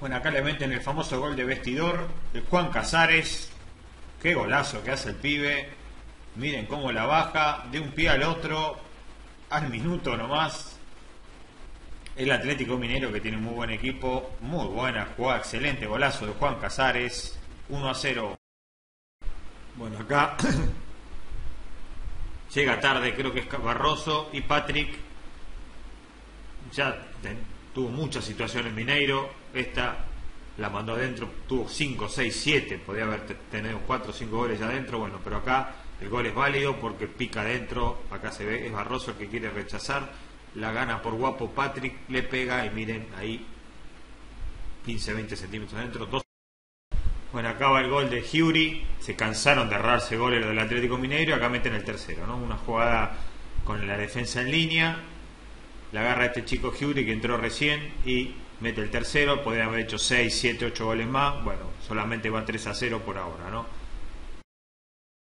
Bueno, acá le meten el famoso gol de vestidor de Juan Casares. Qué golazo que hace el pibe. Miren cómo la baja de un pie al otro al minuto nomás. El Atlético Minero que tiene un muy buen equipo, muy buena jugada, excelente golazo de Juan Casares, 1 a 0. Bueno, acá llega tarde, creo que es Barroso y Patrick. Ya tuvo muchas situaciones Mineiro, esta la mandó adentro, tuvo 5, 6, 7, podía haber tenido 4 o 5 goles ya adentro, bueno, pero acá el gol es válido porque pica adentro, acá se ve, es Barroso el que quiere rechazar, la gana por guapo Patrick, le pega y miren ahí 15, 20 centímetros adentro, dos bueno, acaba el gol de Huri, se cansaron de errarse goles del Atlético Mineiro, acá meten el tercero, ¿no? Una jugada con la defensa en línea, la agarra este chico Huri que entró recién y mete el tercero, podría haber hecho 6, 7, 8 goles más, bueno, solamente va 3 a 0 por ahora, ¿no?